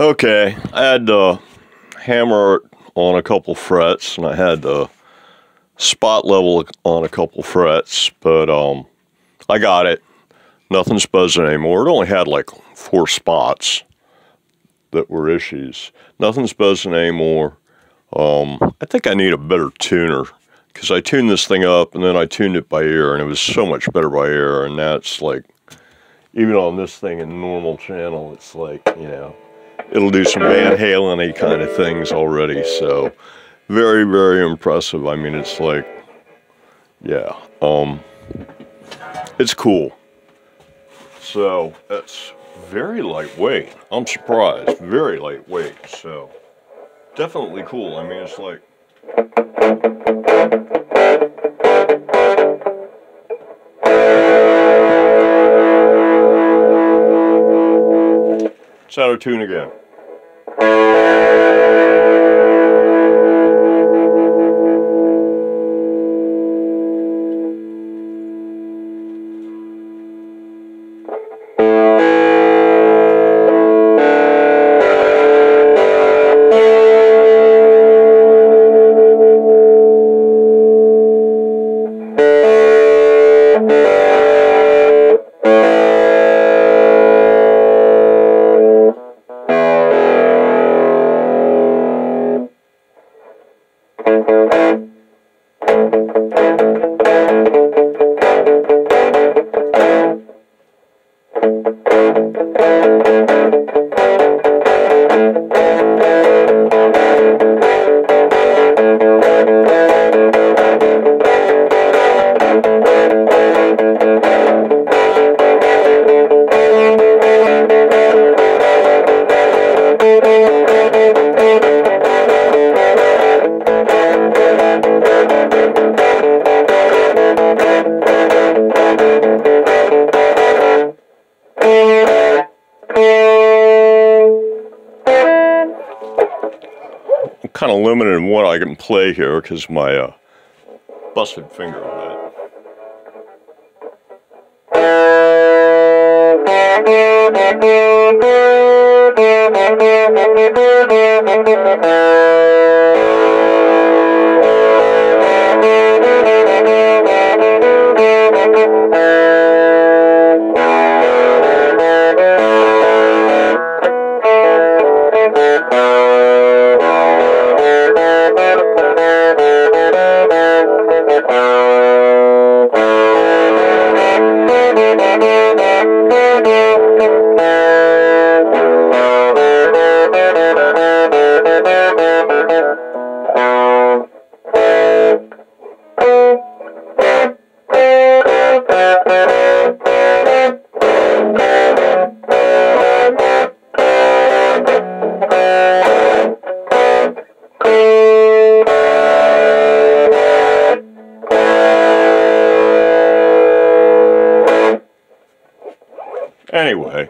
Okay, I had to hammer on a couple frets, and I had to spot level on a couple frets, but um, I got it. Nothing's buzzing anymore. It only had like four spots that were issues. Nothing's buzzing anymore. Um, I think I need a better tuner because I tuned this thing up and then I tuned it by ear, and it was so much better by ear. And that's like, even on this thing in normal channel, it's like, you know, it'll do some Van Halen kind of things already. So very, very impressive. I mean, it's like, yeah, um, it's cool. So it's very lightweight. I'm surprised. Very lightweight. So definitely cool. I mean, it's like. It's out of tune again. Limited in what I can play here because my uh, busted finger Anyway,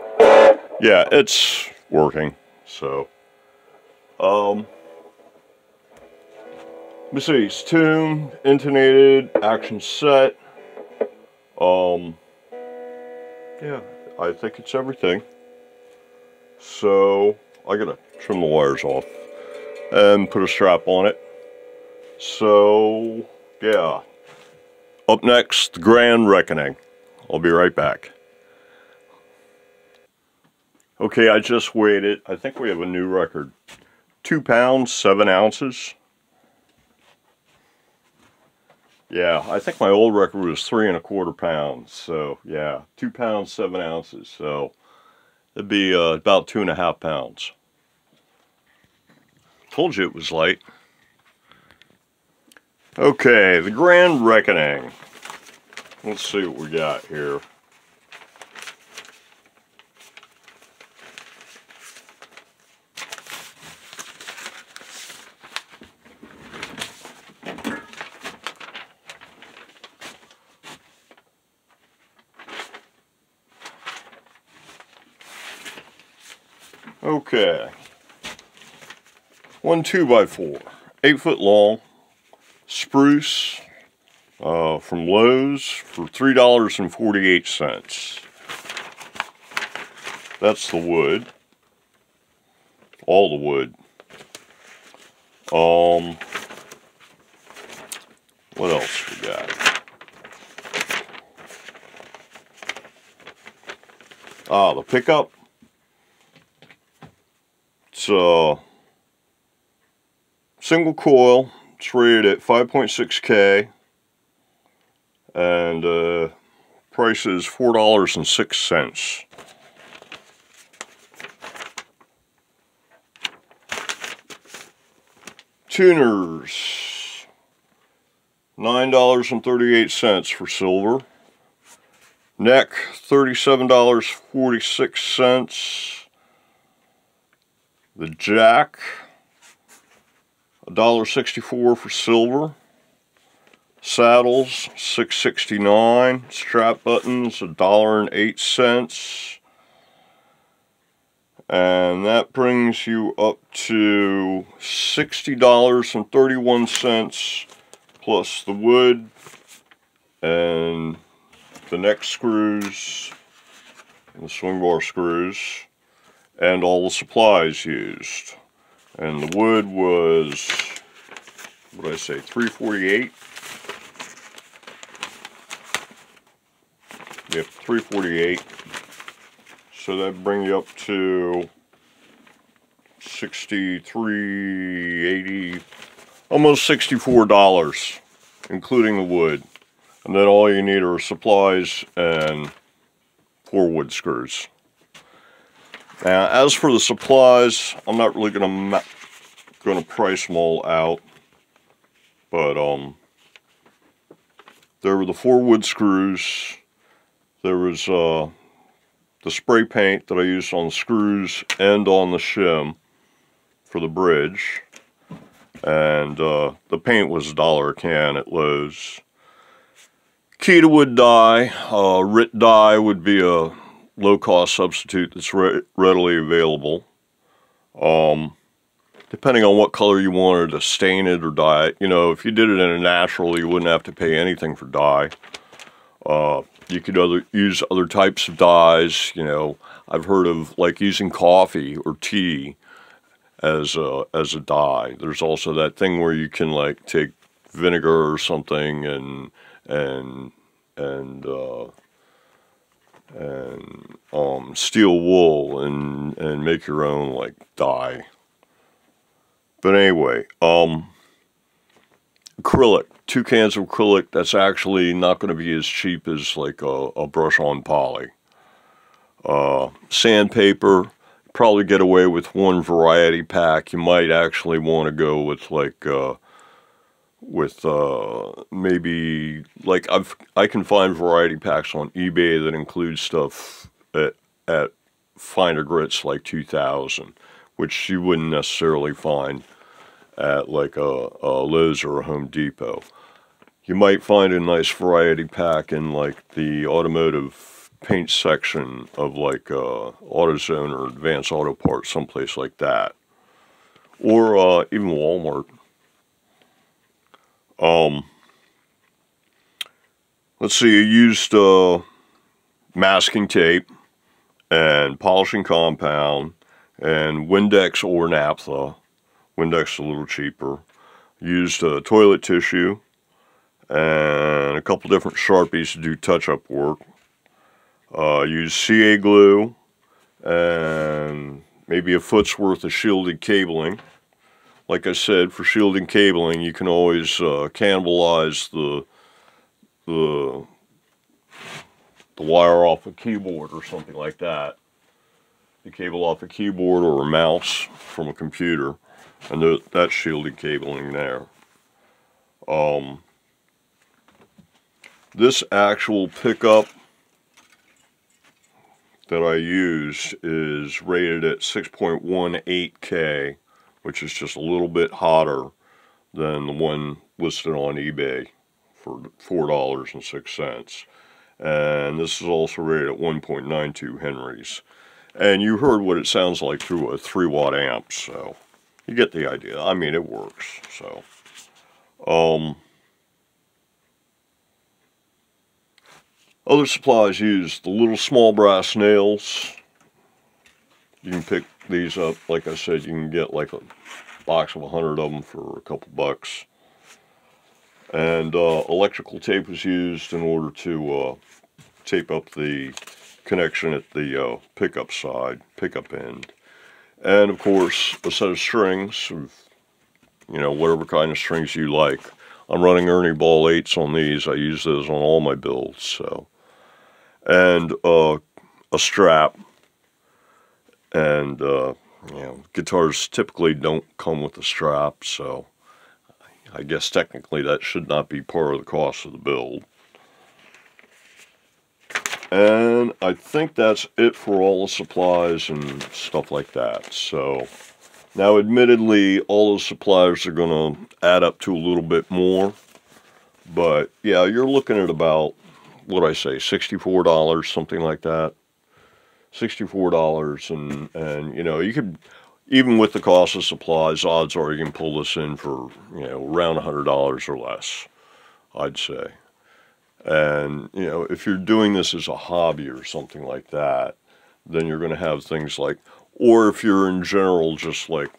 yeah, it's working. So, um, let me see. It's tuned, intonated, action set. Um, yeah, I think it's everything. So, I gotta trim the wires off and put a strap on it. So, yeah. Up next, the Grand Reckoning. I'll be right back. Okay, I just weighed it. I think we have a new record. Two pounds, seven ounces. Yeah, I think my old record was three and a quarter pounds. So, yeah, two pounds, seven ounces. So, it'd be uh, about two and a half pounds. Told you it was light. Okay, the Grand Reckoning. Let's see what we got here. Okay. One two by four, eight foot long, spruce uh, from Lowe's for three dollars and forty eight cents. That's the wood. all the wood. Um, what else we got? Ah, the pickup. Uh, single coil. It's rated at 5.6K. And uh, price is $4.06. Tuners. $9.38 for silver. Neck, $37.46. The jack, $1.64 for silver. Saddles, $6.69. Strap buttons, $1.08. And that brings you up to $60.31 plus the wood and the neck screws and the swing bar screws and all the supplies used. And the wood was, what did I say, 348 Yep, 348 So that bring you up to 63 almost $64, including the wood. And then all you need are supplies and four wood screws. Now, as for the supplies, I'm not really going to price them all out, but um, there were the four wood screws. There was uh, the spray paint that I used on the screws and on the shim for the bridge. And uh, the paint was a dollar a can at Lowe's. Keda wood dye, uh, RIT dye would be a low-cost substitute that's re readily available. Um, depending on what color you wanted to stain it or dye it. You know, if you did it in a natural, you wouldn't have to pay anything for dye. Uh, you could other, use other types of dyes. You know, I've heard of like using coffee or tea as a, as a dye. There's also that thing where you can like take vinegar or something and and and uh, and um, steel wool and and make your own like dye. But anyway, um, acrylic, two cans of acrylic. That's actually not going to be as cheap as like a, a brush on poly. Uh, sandpaper, probably get away with one variety pack. You might actually want to go with like. Uh, with uh, maybe like I've I can find variety packs on eBay that include stuff at at finer grits like 2000 which you wouldn't necessarily find at like a, a Lowe's or a Home Depot. You might find a nice variety pack in like the automotive paint section of like uh, AutoZone or Advanced Auto Parts, someplace like that. Or uh, even Walmart. Um, let's see, I used uh, masking tape and polishing compound and Windex or naphtha. Windex is a little cheaper. Used uh, toilet tissue and a couple different Sharpies to do touch-up work. Uh, used CA glue and maybe a foot's worth of shielded cabling like I said, for shielding cabling, you can always uh, cannibalize the, the, the wire off a keyboard or something like that. The cable off a keyboard or a mouse from a computer, and the, that's shielded cabling there. Um, this actual pickup that I use is rated at 6.18K which is just a little bit hotter than the one listed on eBay for $4.06. And this is also rated at 1.92 Henrys. And you heard what it sounds like through a 3 watt amp, so you get the idea. I mean, it works, so. Um, other supplies use the little small brass nails, You can pick these up. Like I said, you can get like a box of a hundred of them for a couple bucks. And uh, electrical tape is used in order to uh, tape up the connection at the uh, pickup side, pickup end. And of course, a set of strings, you know, whatever kind of strings you like. I'm running Ernie Ball 8s on these. I use those on all my builds, so. And uh, a strap. And, uh, you know, guitars typically don't come with a strap, so I guess technically that should not be part of the cost of the build. And I think that's it for all the supplies and stuff like that. So now admittedly all the supplies are going to add up to a little bit more. But yeah, you're looking at about, what I say, $64, something like that. $64 and, and you know, you could even with the cost of supplies, odds are you can pull this in for, you know, around $100 or less, I'd say. And, you know, if you're doing this as a hobby or something like that, then you're going to have things like, or if you're in general just like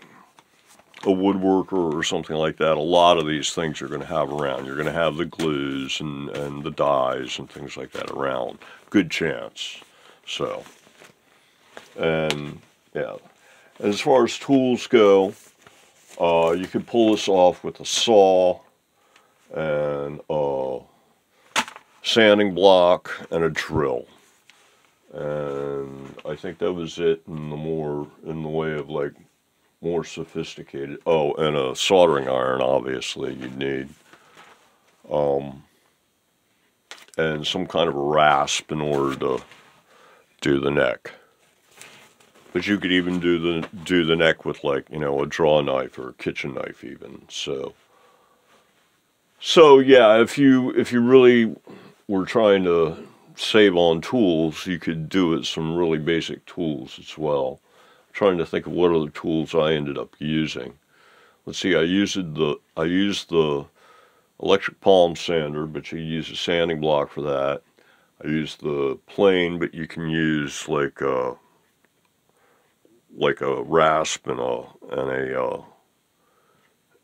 a woodworker or something like that, a lot of these things you're going to have around. You're going to have the glues and, and the dyes and things like that around. Good chance. So, and yeah, as far as tools go, uh, you can pull this off with a saw and a sanding block and a drill. And I think that was it in the more, in the way of like more sophisticated. Oh, and a soldering iron, obviously, you'd need. Um, and some kind of a rasp in order to do the neck. But you could even do the do the neck with like, you know, a draw knife or a kitchen knife even. So So yeah, if you if you really were trying to save on tools, you could do it some really basic tools as well. I'm trying to think of what other tools I ended up using. Let's see, I used the I used the electric palm sander, but you use a sanding block for that. I used the plane, but you can use like uh, like a rasp and a and a uh,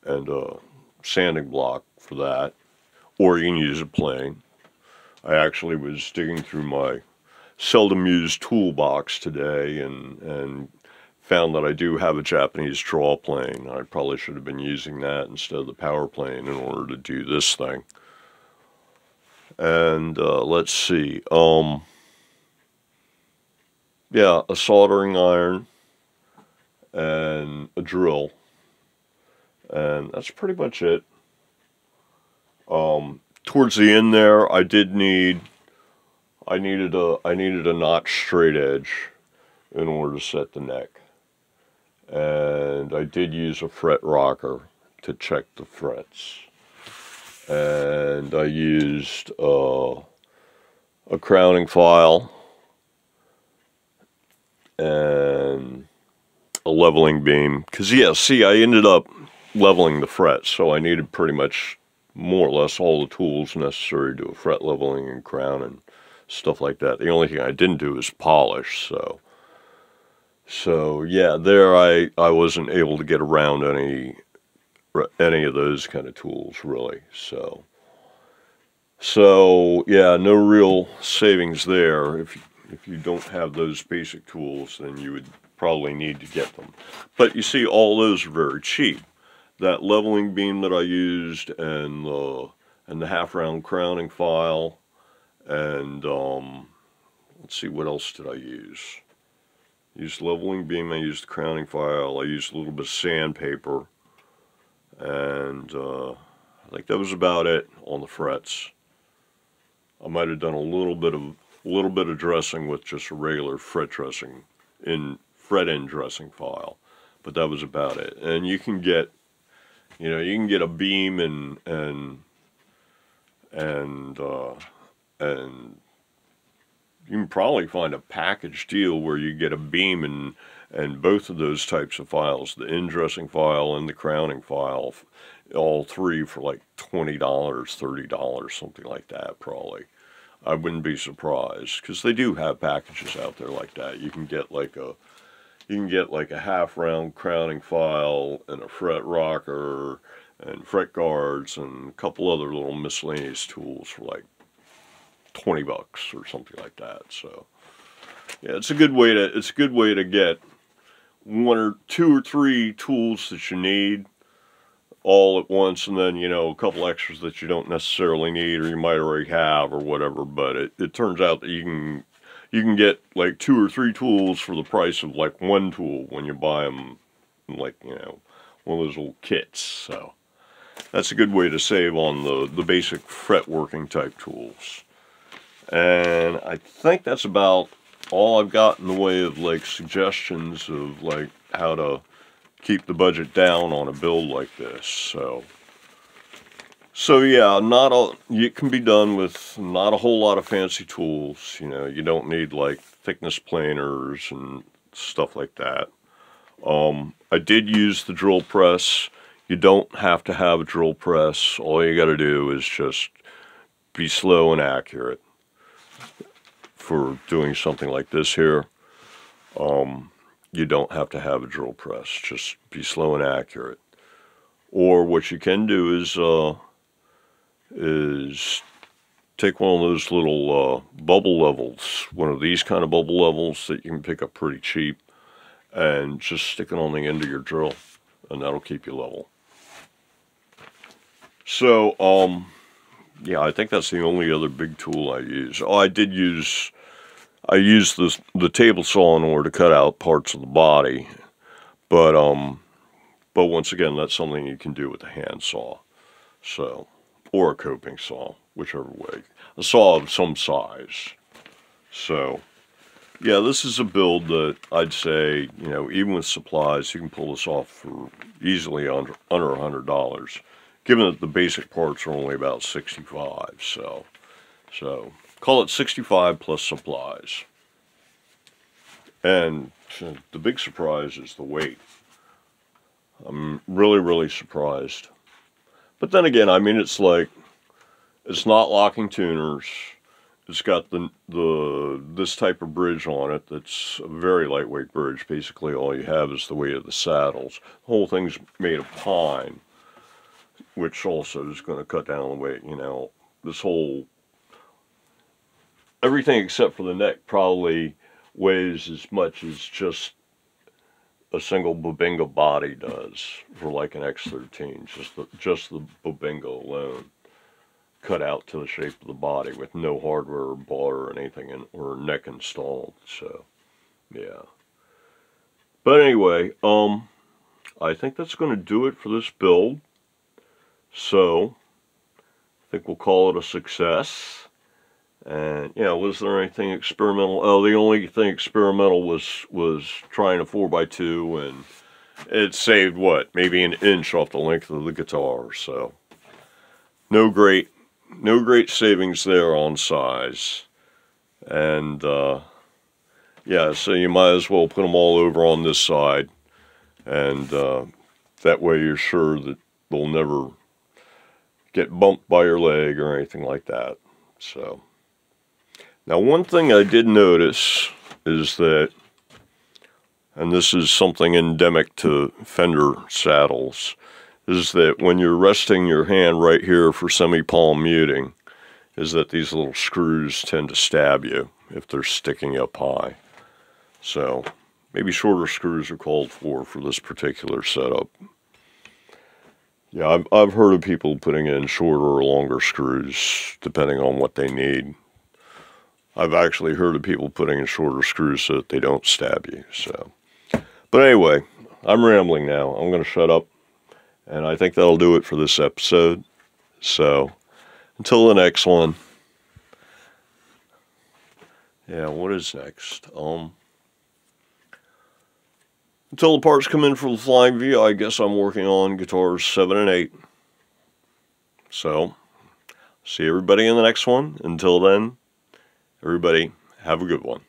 and a sanding block for that, or you can use a plane. I actually was digging through my seldom used toolbox today and and found that I do have a Japanese draw plane. I probably should have been using that instead of the power plane in order to do this thing. And uh, let's see, um, yeah, a soldering iron and a drill. And that's pretty much it. Um, towards the end there, I did need, I needed a, I needed a notch straight edge in order to set the neck. And I did use a fret rocker to check the frets. And I used uh, a crowning file and a leveling beam. Because, yeah, see, I ended up leveling the frets, so I needed pretty much more or less all the tools necessary to do a fret leveling and crown and stuff like that. The only thing I didn't do is polish, so... So, yeah, there I, I wasn't able to get around any any of those kind of tools, really, so... So, yeah, no real savings there. If, if you don't have those basic tools, then you would probably need to get them. But you see, all those are very cheap. That leveling beam that I used and the, and the half-round crowning file and um, let's see, what else did I use? Used leveling beam, I used the crowning file, I used a little bit of sandpaper and uh, I think that was about it on the frets. I might have done a little bit of a little bit of dressing with just a regular fret dressing in fret end dressing file. But that was about it. And you can get, you know, you can get a beam and, and, and, uh, and you can probably find a package deal where you get a beam and, and both of those types of files, the end dressing file and the crowning file, all three for like $20, $30, something like that probably. I wouldn't be surprised because they do have packages out there like that. You can get like a you can get like a half round crowning file and a fret rocker and fret guards and a couple other little miscellaneous tools for like 20 bucks or something like that. So yeah, it's a good way to it's a good way to get one or two or three tools that you need all at once and then you know a couple extras that you don't necessarily need or you might already have or whatever but it, it turns out that you can you can get like two or three tools for the price of like one tool when you buy them like you know one of those little kits so that's a good way to save on the the basic fret working type tools and I think that's about all I've got in the way of like suggestions of like how to keep the budget down on a build like this. So, so yeah, not a, it can be done with not a whole lot of fancy tools. You know, you don't need like thickness planers and stuff like that. Um, I did use the drill press. You don't have to have a drill press. All you got to do is just be slow and accurate for doing something like this here. Um, you don't have to have a drill press. Just be slow and accurate. Or what you can do is uh, is take one of those little uh, bubble levels, one of these kind of bubble levels that you can pick up pretty cheap, and just stick it on the end of your drill, and that'll keep you level. So, um, yeah, I think that's the only other big tool I use. Oh, I did use I used the the table saw in order to cut out parts of the body, but um, but once again, that's something you can do with a handsaw. so or a coping saw, whichever way, a saw of some size. So, yeah, this is a build that I'd say you know even with supplies you can pull this off for easily under under a hundred dollars, given that the basic parts are only about sixty five. So, so Call it 65 plus supplies. And uh, the big surprise is the weight. I'm really, really surprised. But then again, I mean, it's like, it's not locking tuners. It's got the, the this type of bridge on it that's a very lightweight bridge. Basically, all you have is the weight of the saddles. The whole thing's made of pine, which also is going to cut down the weight. You know, this whole everything except for the neck probably weighs as much as just a single Bubinga body does for like an X13, just the, just the Bubinga alone, cut out to the shape of the body with no hardware or bar or anything in, or neck installed, so yeah. But anyway, um, I think that's going to do it for this build, so I think we'll call it a success. And yeah, was there anything experimental? Oh, the only thing experimental was was trying a four x two, and it saved what maybe an inch off the length of the guitar. So no great no great savings there on size, and uh, yeah, so you might as well put them all over on this side, and uh, that way you're sure that they'll never get bumped by your leg or anything like that. So. Now, one thing I did notice is that, and this is something endemic to Fender saddles, is that when you're resting your hand right here for semi-palm muting, is that these little screws tend to stab you if they're sticking up high. So maybe shorter screws are called for for this particular setup. Yeah, I've, I've heard of people putting in shorter or longer screws depending on what they need. I've actually heard of people putting in shorter screws so that they don't stab you. So, but anyway, I'm rambling now. I'm going to shut up, and I think that'll do it for this episode. So, until the next one. Yeah, what is next? Um, until the parts come in for the Flying V, I guess I'm working on guitars 7 and 8. So, see everybody in the next one. Until then. Everybody, have a good one.